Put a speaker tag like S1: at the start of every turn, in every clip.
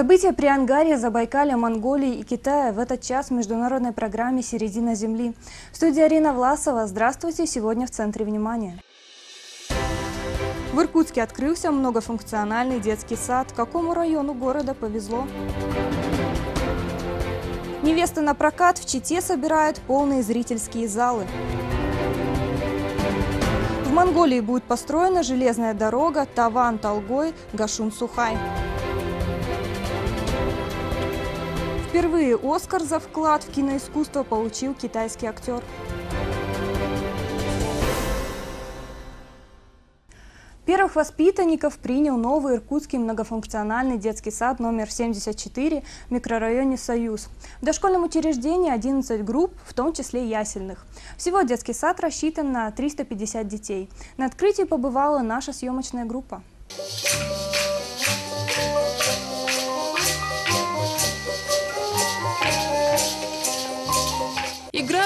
S1: События при Ангаре, Забайкале, Монголии и Китае в этот час в международной программе «Середина Земли». В студии Арина Власова. Здравствуйте. Сегодня в центре внимания. В Иркутске открылся многофункциональный детский сад. Какому району города повезло? Невесты на прокат в Чите собирают полные зрительские залы. В Монголии будет построена железная дорога Таван-Талгой-Гашун-Сухай. Впервые «Оскар» за вклад в киноискусство получил китайский актер. Первых воспитанников принял новый иркутский многофункциональный детский сад номер 74 в микрорайоне «Союз». В дошкольном учреждении 11 групп, в том числе ясельных. Всего детский сад рассчитан на 350 детей. На открытии побывала наша съемочная группа.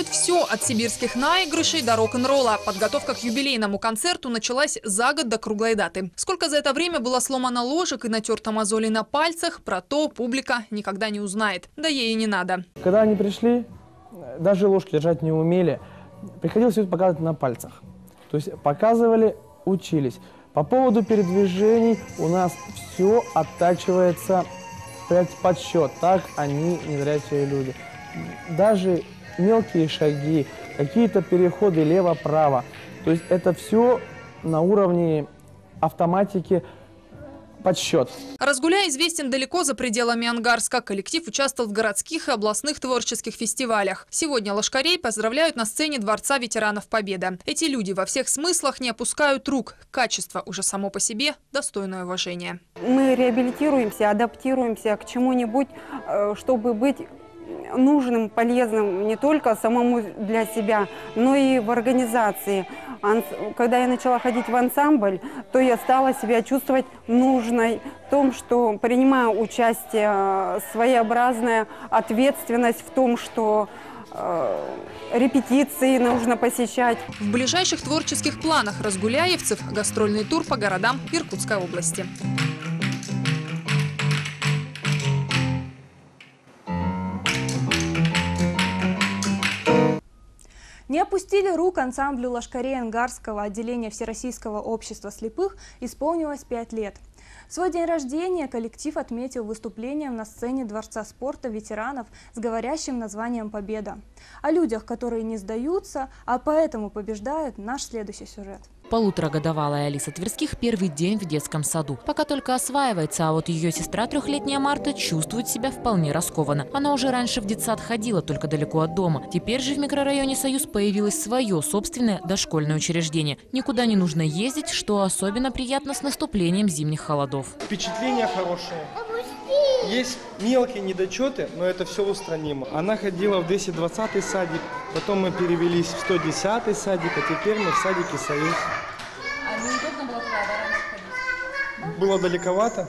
S2: Играют все от сибирских наигрышей до рок-н-ролла. Подготовка к юбилейному концерту началась за год до круглой даты. Сколько за это время было сломано ложек и натерто мозолей на пальцах, про то публика никогда не узнает. Да ей и не надо.
S3: Когда они пришли, даже ложки держать не умели. Приходилось все это показывать на пальцах. То есть показывали, учились. По поводу передвижений у нас все оттачивается под счет. Так они незрячие люди. Даже мелкие шаги, какие-то переходы лево-право. То есть это все на уровне автоматики подсчет.
S2: Разгуляй известен далеко за пределами Ангарска. Коллектив участвовал в городских и областных творческих фестивалях. Сегодня лошкарей поздравляют на сцене Дворца ветеранов Победы. Эти люди во всех смыслах не опускают рук. Качество уже само по себе достойное уважения.
S4: Мы реабилитируемся, адаптируемся к чему-нибудь, э, чтобы быть нужным, полезным не только самому для себя, но и в организации. Когда я начала ходить в ансамбль, то я стала себя чувствовать нужной в том, что принимаю участие, своеобразная ответственность в том, что э, репетиции нужно посещать.
S2: В ближайших творческих планах разгуляевцев гастрольный тур по городам Иркутской области.
S1: Не опустили рук ансамблю лошкарей Ангарского отделения Всероссийского общества слепых исполнилось пять лет. Свой день рождения коллектив отметил выступлением на сцене Дворца спорта ветеранов с говорящим названием «Победа». О людях, которые не сдаются, а поэтому побеждают, наш следующий сюжет.
S5: Полуторагодовалая Алиса Тверских первый день в детском саду. Пока только осваивается, а вот ее сестра трехлетняя Марта чувствует себя вполне раскованно. Она уже раньше в детсад ходила, только далеко от дома. Теперь же в микрорайоне «Союз» появилось свое собственное дошкольное учреждение. Никуда не нужно ездить, что особенно приятно с наступлением зимних холодов.
S6: Впечатления хорошие. Есть мелкие недочеты, но это все устранимо. Она ходила в 220 садик, потом мы перевелись в 110 садик, а теперь мы в садике «Союз».
S2: А неудобно было туда раньше ходить?
S6: Было далековато.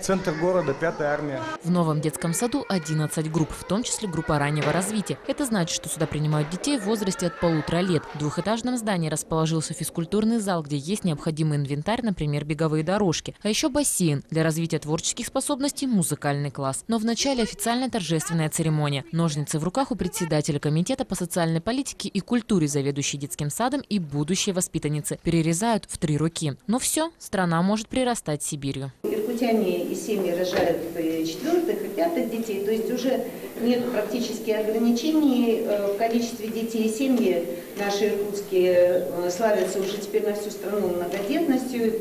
S6: Центр города, пятая армия.
S5: В новом детском саду 11 групп, в том числе группа раннего развития. Это значит, что сюда принимают детей в возрасте от полутора лет. В двухэтажном здании расположился физкультурный зал, где есть необходимый инвентарь, например, беговые дорожки. А еще бассейн для развития творческих способностей, музыкальный класс. Но вначале официальная торжественная церемония. Ножницы в руках у председателя комитета по социальной политике и культуре, заведующей детским садом и будущей воспитанницы. Перерезают в три руки. Но все, страна может прирастать Сибирью
S7: иркутяне и семьи рожают четвертых и пятых детей, то есть уже нет практически ограничений э, в количестве детей. Семьи наши иркутские э, славятся уже теперь на всю страну многодетностью.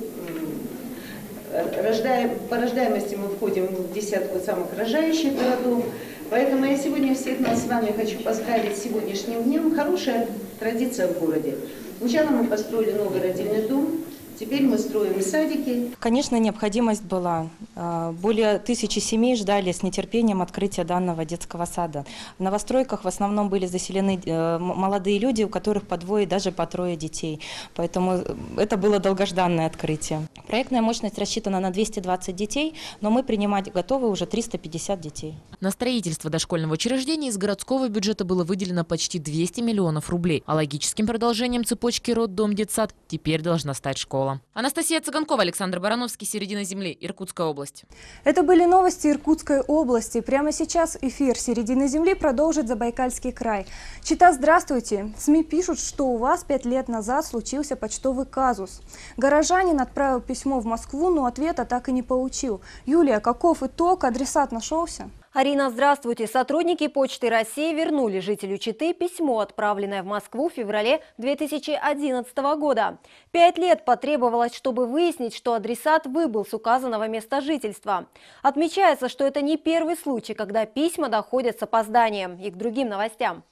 S7: Рождаем, по рождаемости мы входим в десятку самых рожающих городов. Поэтому я сегодня всех нас с вами хочу поздравить с сегодняшним днем. Хорошая традиция в городе. Сначала мы построили новый родильный дом, Теперь мы строим садики.
S8: Конечно, необходимость была. А, более тысячи семей ждали с нетерпением открытия данного детского сада. В новостройках в основном были заселены э, молодые люди, у которых по двое, даже по трое детей. Поэтому э, это было долгожданное открытие. Проектная мощность рассчитана на 220 детей, но мы принимать готовы уже 350 детей.
S5: На строительство дошкольного учреждения из городского бюджета было выделено почти 200 миллионов рублей. А логическим продолжением цепочки роддом-детсад теперь должна стать школа. Зала. Анастасия Цыганкова, Александр Барановский, «Середина земли», Иркутская область.
S1: Это были новости Иркутской области. Прямо сейчас эфир «Середины земли» продолжит Забайкальский край. Чита, здравствуйте. СМИ пишут, что у вас пять лет назад случился почтовый казус. Горожанин отправил письмо в Москву, но ответа так и не получил. Юлия, каков итог? Адресат нашелся?
S9: Арина, здравствуйте. Сотрудники Почты России вернули жителю Читы письмо, отправленное в Москву в феврале 2011 года. Пять лет потребовалось, чтобы выяснить, что адресат выбыл с указанного места жительства. Отмечается, что это не первый случай, когда письма доходят с опозданием. И к другим новостям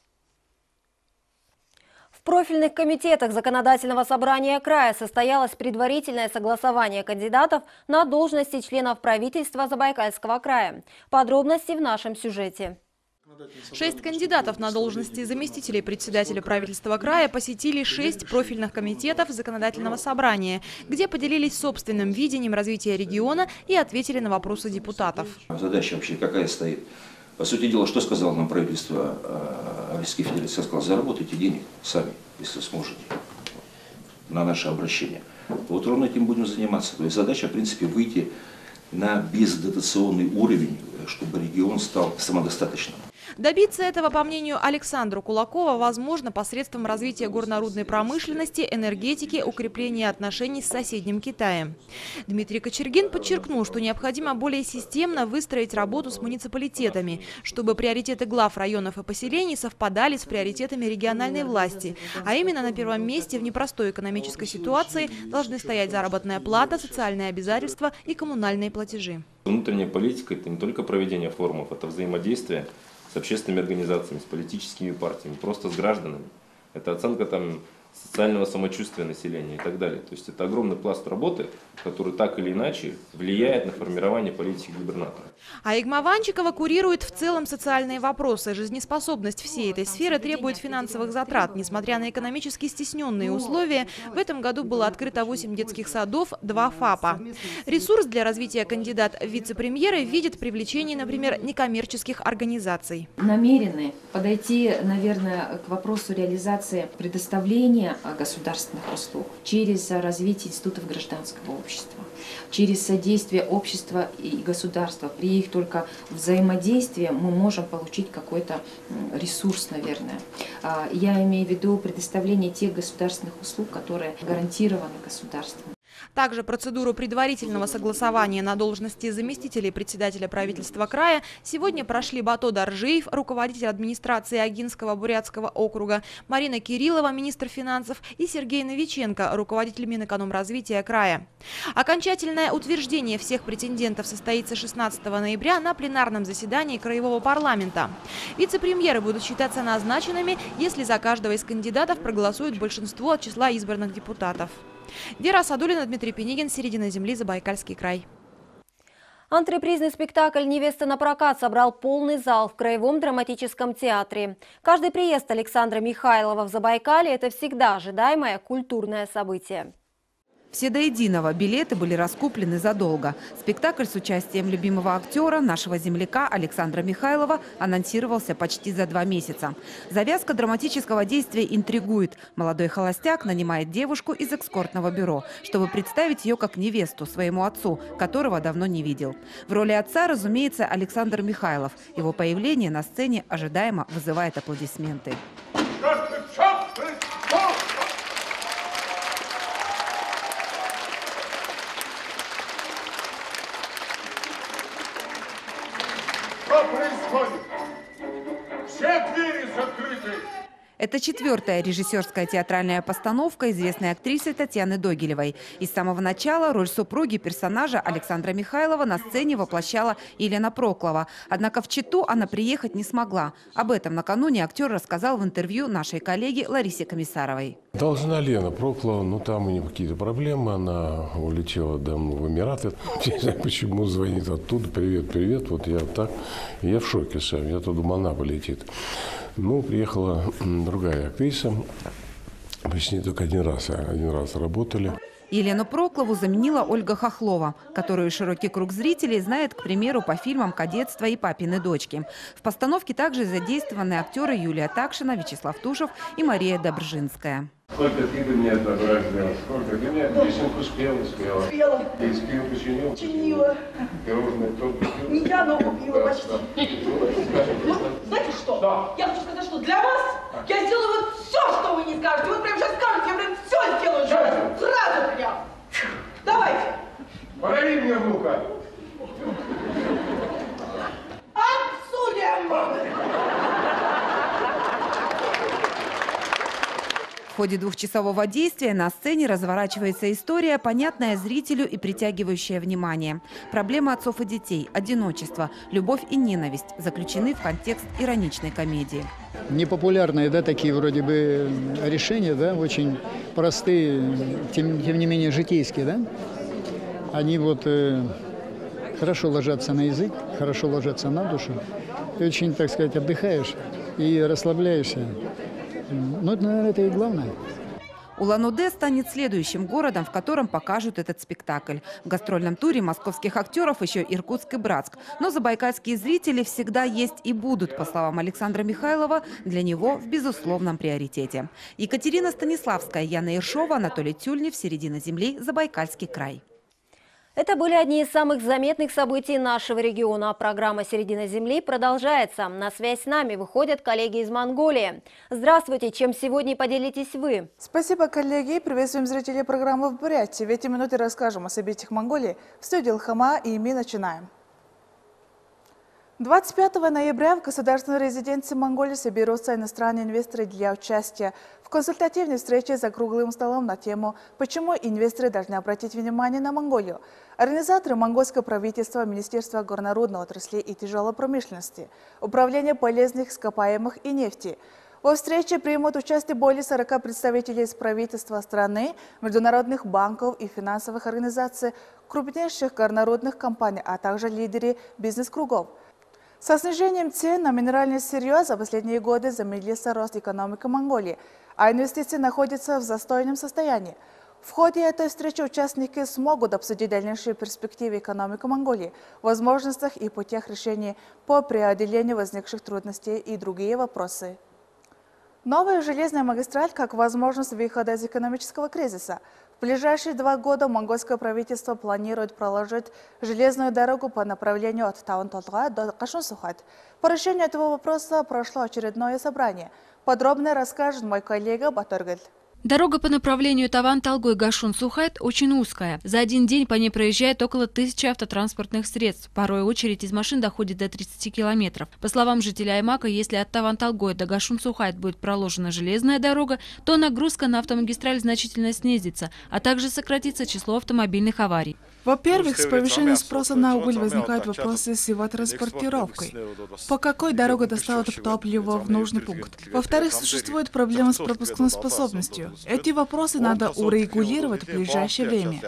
S9: профильных комитетах Законодательного собрания края состоялось предварительное согласование кандидатов на должности членов правительства Забайкальского края. Подробности в нашем сюжете.
S2: Шесть кандидатов на должности заместителей председателя правительства края посетили шесть профильных комитетов законодательного собрания, где поделились собственным видением развития региона и ответили на вопросы депутатов.
S10: Задача вообще какая стоит? По сути дела, что сказал нам правительство э, Российской Федерации? Сказал, заработайте денег сами, если сможете, на наше обращение. Вот ровно этим будем заниматься. То есть задача, в принципе, выйти на бездотационный уровень, чтобы регион стал самодостаточным.
S2: Добиться этого, по мнению Александра Кулакова, возможно посредством развития горнорудной промышленности, энергетики, укрепления отношений с соседним Китаем. Дмитрий Кочергин подчеркнул, что необходимо более системно выстроить работу с муниципалитетами, чтобы приоритеты глав районов и поселений совпадали с приоритетами региональной власти. А именно на первом месте в непростой экономической ситуации должны стоять заработная плата, социальные обязательства и коммунальные платежи.
S11: Внутренняя политика – это не только проведение форумов, это взаимодействие с общественными организациями, с политическими партиями, просто с гражданами. Это оценка там социального самочувствия населения и так далее. То есть это огромный пласт работы, который так или иначе влияет на формирование политики губернатора.
S2: А Игма Ванчикова курирует в целом социальные вопросы. Жизнеспособность всей этой сферы требует финансовых затрат. Несмотря на экономически стесненные условия, в этом году было открыто 8 детских садов, 2 ФАПа. Ресурс для развития кандидат в вице-премьеры видит привлечение, например, некоммерческих организаций.
S12: Намерены подойти, наверное, к вопросу реализации предоставления государственных услуг, через развитие институтов гражданского общества, через содействие общества и государства. При их только взаимодействии мы можем получить какой-то ресурс, наверное. А, я имею в виду предоставление тех государственных услуг, которые гарантированы государством.
S2: Также процедуру предварительного согласования на должности заместителей председателя правительства края сегодня прошли Бато Даржиев, руководитель администрации Агинского Бурятского округа, Марина Кириллова, министр финансов и Сергей Новиченко, руководитель Минэкономразвития края. Окончательное утверждение всех претендентов состоится 16 ноября на пленарном заседании Краевого парламента. Вице-премьеры будут считаться назначенными, если за каждого из кандидатов проголосует большинство от числа избранных депутатов. Вера Садулина, Дмитрий Пенигин, «Середина земли», Забайкальский край.
S9: Антрепризный спектакль «Невеста на прокат» собрал полный зал в Краевом драматическом театре. Каждый приезд Александра Михайлова в Забайкале – это всегда ожидаемое культурное событие.
S13: Все до единого билеты были раскуплены задолго. Спектакль с участием любимого актера, нашего земляка Александра Михайлова, анонсировался почти за два месяца. Завязка драматического действия интригует. Молодой холостяк нанимает девушку из экскортного бюро, чтобы представить ее как невесту своему отцу, которого давно не видел. В роли отца, разумеется, Александр Михайлов. Его появление на сцене ожидаемо вызывает аплодисменты. Это четвертая режиссерская театральная постановка известной актрисы Татьяны Догилевой. И с самого начала роль супруги персонажа Александра Михайлова на сцене воплощала Елена Проклова. Однако в Читу она приехать не смогла. Об этом накануне актер рассказал в интервью нашей коллеге Ларисе Комиссаровой.
S14: Должна Лена Проклова, ну там у нее какие-то проблемы, она улетела давно в Эмираты. Почему звонит оттуда, привет, привет, вот я так. Я в шоке сам, я туда думал, она полетит. Ну, приехала другая актриса. Мы с ней только один раз, один раз работали.
S13: Елену Проклову заменила Ольга Хохлова, которую широкий круг зрителей знает, к примеру, по фильмам «Кадетство» и «Папины дочки». В постановке также задействованы актеры Юлия Такшина, Вячеслав Тушев и Мария Добржинская.
S14: Сколько ты бы мне это сделал? Сколько? Ты мне песенку спела, спела.
S15: Спела.
S14: И спил, починил?
S15: Чинила.
S14: Пирожное кто купил?
S15: Я ногу била
S14: Да,
S15: почти.
S14: да.
S15: Вот, знаете что? Я хочу что для вас я сделаю вот все, что вы не скажете. Вот прямо сейчас скажете, я прям все сделаю. Сразу прям. Давайте.
S14: Подари мне внука.
S15: Обсудим.
S13: Ходе двухчасового действия на сцене разворачивается история, понятная зрителю и притягивающая внимание. Проблемы отцов и детей, одиночество, любовь и ненависть заключены в контекст ироничной комедии.
S16: непопулярные, да, такие вроде бы решения, да, очень простые, тем, тем не менее житейские, да, они вот э, хорошо ложатся на язык, хорошо ложатся на душу, и очень, так сказать, отдыхаешь и расслабляешься. Ну, это, наверное, это и главное.
S13: Улан-Удэ станет следующим городом, в котором покажут этот спектакль. В гастрольном туре московских актеров еще Иркутск и Братск. Но забайкальские зрители всегда есть и будут, по словам Александра Михайлова, для него в безусловном приоритете. Екатерина Станиславская, Яна Ершова, Анатолий Тюльнев, «Середина земли», Забайкальский край.
S9: Это были одни из самых заметных событий нашего региона. Программа «Середина земли» продолжается. На связь с нами выходят коллеги из Монголии. Здравствуйте, чем сегодня поделитесь вы?
S17: Спасибо, коллеги. Приветствуем зрителей программы в Бурятии. В эти минуты расскажем о событиях Монголии. В студии Илхама и мы начинаем. 25 ноября в государственной резиденции Монголии соберутся иностранные инвесторы для участия в консультативной встрече за круглым столом на тему «Почему инвесторы должны обратить внимание на Монголию?». Организаторы монгольского правительства, Министерство горнорудной отрасли и тяжелой промышленности, Управление полезных ископаемых и нефти. Во встрече примут участие более 40 представителей из правительства страны, международных банков и финансовых организаций, крупнейших горнорудных компаний, а также лидеры бизнес-кругов. Со снижением цен на минеральное сырье за последние годы замедлился рост экономики Монголии, а инвестиции находятся в застойном состоянии. В ходе этой встречи участники смогут обсудить дальнейшие перспективы экономики Монголии, возможностях и путях решения по преодолению возникших трудностей и другие вопросы. Новая железная магистраль как возможность выхода из экономического кризиса. В ближайшие два года монгольское правительство планирует проложить железную дорогу по направлению от Таунтолга до Кашунсухат. По решению этого вопроса прошло очередное собрание. Подробно расскажет мой коллега Баторгаль.
S18: Дорога по направлению Таван-Талгой Гашун-Сухайт очень узкая. За один день по ней проезжает около тысячи автотранспортных средств. Порой очередь из машин доходит до 30 километров. По словам жителя Аймака, если от Таван-Талгой до Гашун-Сухайт будет проложена железная дорога, то нагрузка на автомагистраль значительно снизится, а также сократится число автомобильных аварий.
S17: Во-первых, с повышением спроса на уголь возникают вопросы с его транспортировкой. По какой дороге доставят топливо в нужный пункт? Во-вторых, существует проблема с пропускной способностью. Эти вопросы надо урегулировать в ближайшее время.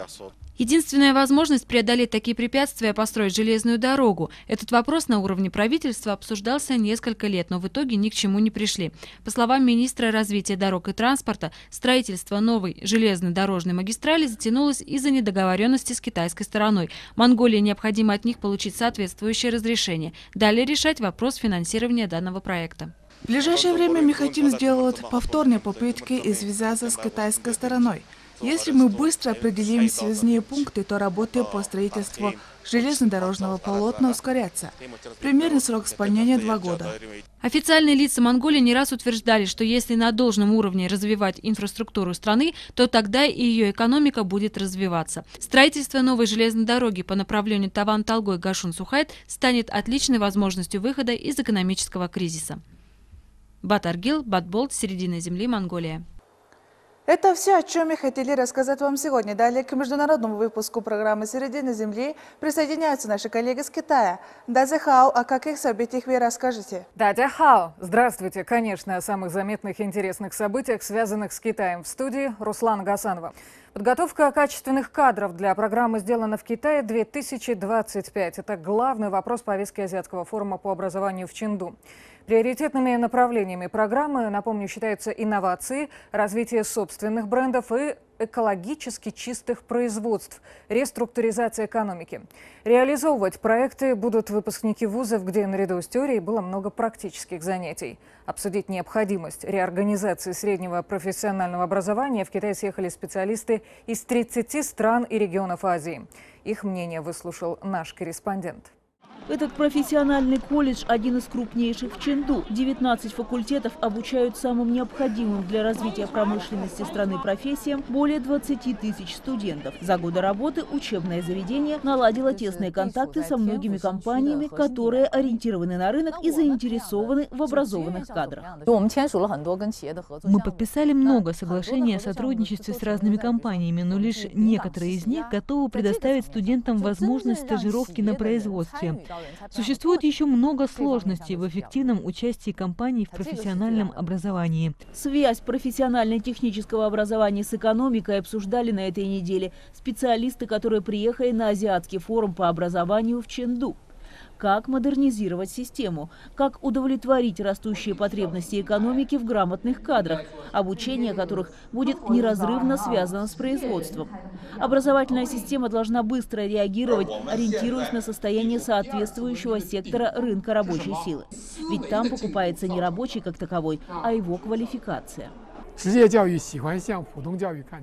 S18: Единственная возможность преодолеть такие препятствия – построить железную дорогу. Этот вопрос на уровне правительства обсуждался несколько лет, но в итоге ни к чему не пришли. По словам министра развития дорог и транспорта, строительство новой железной дорожной магистрали затянулось из-за недоговоренности с китайской стороной. Монголии необходимо от них получить соответствующее разрешение. Далее решать вопрос финансирования данного проекта.
S17: В ближайшее время мы хотим сделать повторные попытки и связаться с китайской стороной. Если мы быстро определим связные пункты, то работы по строительству железнодорожного полотна ускорятся. Примерный срок исполнения – два года.
S18: Официальные лица Монголии не раз утверждали, что если на должном уровне развивать инфраструктуру страны, то тогда и ее экономика будет развиваться. Строительство новой железной дороги по направлению Таван-Талгой-Гашун-Сухайт станет отличной возможностью выхода из экономического кризиса. Батаргил, Батболт, середина земли, Монголия.
S17: Это все, о чем мы хотели рассказать вам сегодня. Далее к международному выпуску программы «Середина Земли» присоединяются наши коллеги с Китая. Дадзе Хао, о каких событиях вы расскажете?
S19: Дадзе Хао. Здравствуйте. Конечно, о самых заметных и интересных событиях, связанных с Китаем. В студии Руслан Гасанова. Подготовка качественных кадров для программы сделана в Китае 2025. Это главный вопрос повестки Азиатского форума по образованию в Чинду. Приоритетными направлениями программы, напомню, считаются инновации, развитие собственных брендов и экологически чистых производств, реструктуризация экономики. Реализовывать проекты будут выпускники вузов, где наряду с теорией было много практических занятий. Обсудить необходимость реорганизации среднего профессионального образования в Китай съехали специалисты из 30 стран и регионов Азии. Их мнение выслушал наш корреспондент.
S20: Этот профессиональный колледж – один из крупнейших в Ченду. 19 факультетов обучают самым необходимым для развития промышленности страны профессиям более 20 тысяч студентов. За годы работы учебное заведение наладило тесные контакты со многими компаниями, которые ориентированы на рынок и заинтересованы в образованных кадрах.
S21: Мы подписали много соглашений о сотрудничестве с разными компаниями, но лишь некоторые из них готовы предоставить студентам возможность стажировки на производстве. Существует еще много сложностей в эффективном участии компаний в профессиональном образовании.
S20: Связь профессионально-технического образования с экономикой обсуждали на этой неделе специалисты, которые приехали на Азиатский форум по образованию в Ченду как модернизировать систему, как удовлетворить растущие потребности экономики в грамотных кадрах, обучение которых будет неразрывно связано с производством. Образовательная система должна быстро реагировать, ориентируясь на состояние соответствующего сектора рынка рабочей силы. Ведь там покупается не рабочий как таковой, а его квалификация.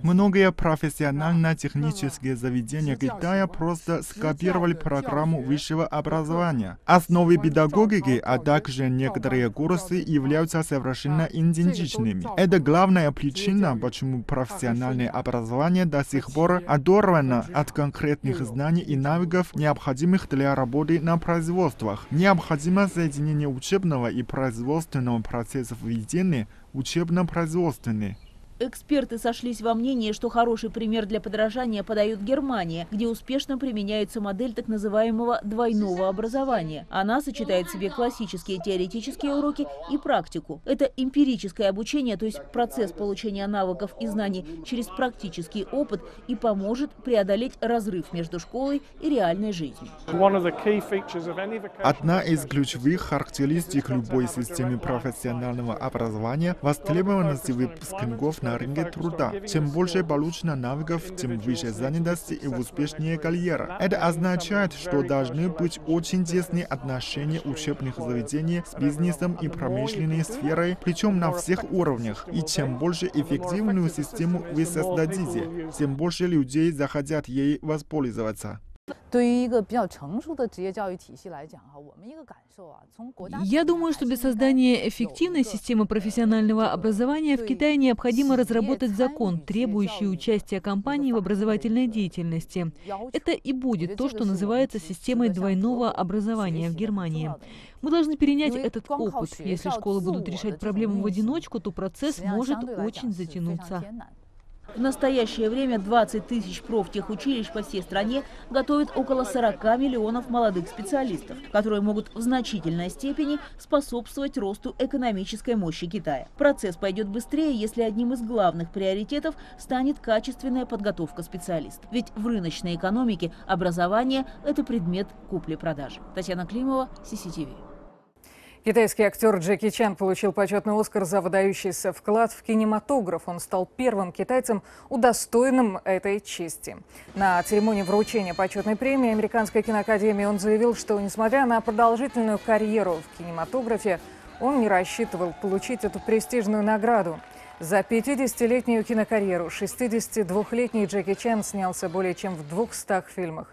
S22: Многие профессионально-технические заведения Китая просто скопировали программу высшего образования. Основы педагогики, а также некоторые курсы являются совершенно идентичными. Это главная причина, почему профессиональное образование до сих пор оторвано от конкретных знаний и навыков, необходимых для работы на производствах. Необходимо соединение учебного и производственного процессов ведения учебно-производственный.
S20: Эксперты сошлись во мнении, что хороший пример для подражания подает Германия, где успешно применяется модель так называемого двойного образования. Она сочетает в себе классические теоретические уроки и практику. Это эмпирическое обучение, то есть процесс получения навыков и знаний через практический опыт и поможет преодолеть разрыв между школой и реальной жизнью.
S22: Одна из ключевых характеристик любой системы профессионального образования – востребованность выпускников на рынке труда. Чем больше получено навыков, тем выше занятость и успешнее карьера. Это означает, что должны быть очень тесные отношения учебных заведений с бизнесом и промышленной сферой, причем на всех уровнях. И чем больше эффективную систему вы создадите, тем больше людей захотят ей воспользоваться.
S21: Я думаю, что для создания эффективной системы профессионального образования в Китае необходимо разработать закон, требующий участия компаний в образовательной деятельности. Это и будет то, что называется системой двойного образования в Германии. Мы должны перенять этот опыт. Если школы будут решать проблему в одиночку, то процесс может очень затянуться.
S20: В настоящее время 20 тысяч профтехучилищ по всей стране готовят около 40 миллионов молодых специалистов, которые могут в значительной степени способствовать росту экономической мощи Китая. Процесс пойдет быстрее, если одним из главных приоритетов станет качественная подготовка специалистов. Ведь в рыночной экономике образование – это предмет купли-продажи. Татьяна Климова, CCTV.
S19: Китайский актер Джеки Чан получил почетный Оскар за выдающийся вклад в кинематограф. Он стал первым китайцем, удостоенным этой чести. На церемонии вручения почетной премии Американской киноакадемии он заявил, что, несмотря на продолжительную карьеру в кинематографе, он не рассчитывал получить эту престижную награду. За 50-летнюю кинокарьеру 62-летний Джеки Чан снялся более чем в 200 фильмах.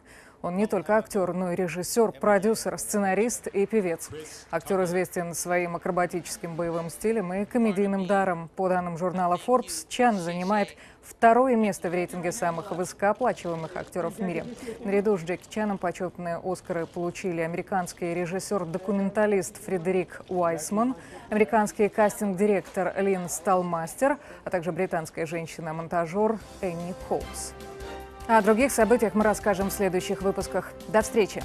S19: Он не только актер, но и режиссер, продюсер, сценарист и певец. Актер известен своим акробатическим боевым стилем и комедийным даром. По данным журнала Forbes, Чан занимает второе место в рейтинге самых высокооплачиваемых актеров в мире. Наряду с Джеки Чаном почетные Оскары получили американский режиссер-документалист Фредерик Уайсман, американский кастинг-директор Лин Сталмастер, а также британская женщина-монтажер Энни Коутс. О других событиях мы расскажем в следующих выпусках. До встречи!